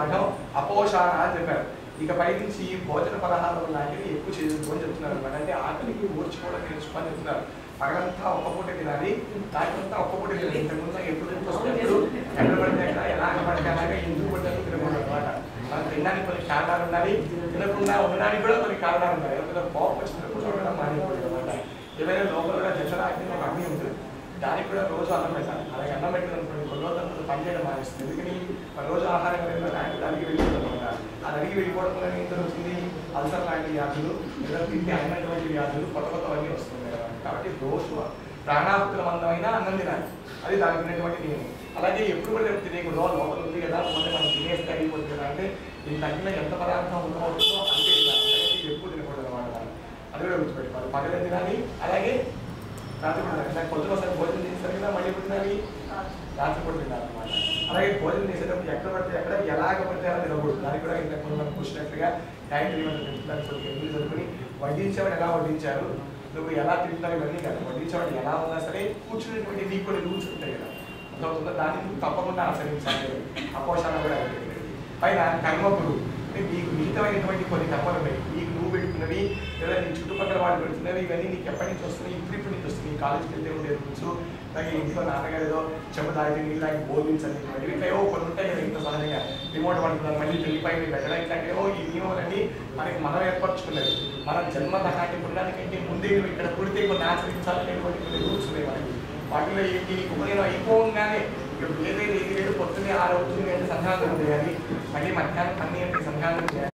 పాఠం అపోషాన అని చెప్పారు. ఇక పై నుంచి భోజన పలహారం లాంటివి ఎక్కువ చేయొద్దు అని చెప్తున్నారు అనమాట అంటే ఆకలికి ఓర్చుకోవడం నేర్చుకోని చెప్తున్నారు. పగలంతా ఒక్క పూట తినాలి దానికంతా ఒక్క పూట తినాలి. ఇంతకుముందు ఎప్పుడు వస్తున్నప్పుడు ఎక్కడ పడితే అక్కడ ఎలాగ పడితే అలాగ ఎందుకు పడితే తినకూడదు అనమాట మనం తినడానికి కొన్ని కారణాలు ఉండాలి. తినకుండా ఉండడానికి కూడా కొన్ని కారణాలు ఉండాలి. ఏదైనా కోపం వచ్చినప్పుడు చూడడం మానేయకూడదు అనమాట ఏమైనా లోపల కూడా జఠరాగ్ని ఒక అగ్ని ఉంటుంది దానికి కూడా రోజు అన్నం పెట్టాలి. అలాగే అన్నం పెట్టిన అనుకోండి కొన్ని రోజులు తర్వాత పనిచేయడం మానేస్తుంది ఎందుకని? రోజు ఆహారం అల్సర్ లాంటి వ్యాధులు లేదా తింటే అయినటువంటి వ్యాధులు కొత్త కొత్తవన్నీ వస్తుంది అన్నమాట. కాబట్టి రోజు ప్రాణాహుతుల మందమైన అన్నం తినాలి. అది దానికి ఉన్నటువంటి నియమం. అలాగే ఎప్పుడు కూడా తినేయకూడదు. లోపల ఉంది కదా మొన్న మనం తినేస్తే అయిపోతుంది కదా అంటే ఇది తగ్గిన ఎంత పదార్థం ఉండవచ్చునో అంతే తినాలి. ఎక్కువ తినకూడదు అనమాట అది కూడా గుర్తుపెట్టుకోవాలి. పగలే తినాలి. అలాగే రాత్రి పూట తినాలి. పొద్దున ఒకసారి భోజనం చేస్తారు కదా మళ్ళీ ఎప్పుడు తినాలి? రాత్రి పూట తినాలి అనమాట అలాగే భోజనం చేసేటప్పుడు ఎక్కడ పడితే ఎక్కడ ఎలాగ పడితే అలా తినకూడదు. దానికి కూడా ఇంతకు ముందు మనం చూసినట్లుగా టైం దానికి కొద్దిగా చదువుకుని వడ్డించేవాడు ఎలా వడ్డించారు? నువ్వు ఎలా తింటావు ఇవన్నీ కదా. వడ్డించేవాడు ఎలా ఉన్నా సరే కూర్చునేటువంటి నీకు కొన్ని రూల్స్ ఉంటాయి కదా. అర్థమవుతుందా? దాన్ని తప్పకుండా అనుసరించాలి అపోషాలు కూడా పైన కర్మకుడు అంటే నీకు మిగతామైనటువంటి కొన్ని కర్మలు ఉన్నాయి. నీకు నువ్వు పెట్టుకున్నవి లేదా నీ చుట్టుపక్కల వాళ్ళు పెడుతున్నవి ఇవన్నీ నీకు ఎప్పటి నుంచి వస్తున్నాయి ఇప్పుడు ఇప్పుడు నుంచి వస్తున్నాయి? కాలేజ్కి వెళ్తే ఉండే రూల్స్ అలాగే ఇంట్లో నాన్నగారు ఏదో చెంబు తాగితే నీళ్ళు తాగి బోధించాలి ఇటువంటివి ఇట్లా ఏవో కొన్ని ఉంటాయి కదా ఇంట్లో సహజంగా. రిమోట్ పడుతున్నారు మళ్ళీ పెళ్ళిపై వెళ్ళడం ఇట్లాంటి ఏవో ఈ నియమాలన్నీ మనకి మనం ఏర్పరచుకున్నది మన జన్మ దహాన్ని పుణ్యానికంటే ముందే నువ్వు ఇక్కడ పుడితే కొన్ని ఆచరించాలనేటువంటి కొన్ని రూల్స్ ఉన్నాయి మనకి. వాటిలో ఏంటి? నేను అయిపోగానే ఇప్పుడు ఏదైతే ఏది లేదు పొద్దున్నే ఆరు అవుతుంది అంటే సంధ్యావందనం చేయాలి మళ్ళీ మధ్యాహ్నం పన్నెండు గంటలకు సంధ్యావందనం చేయాలి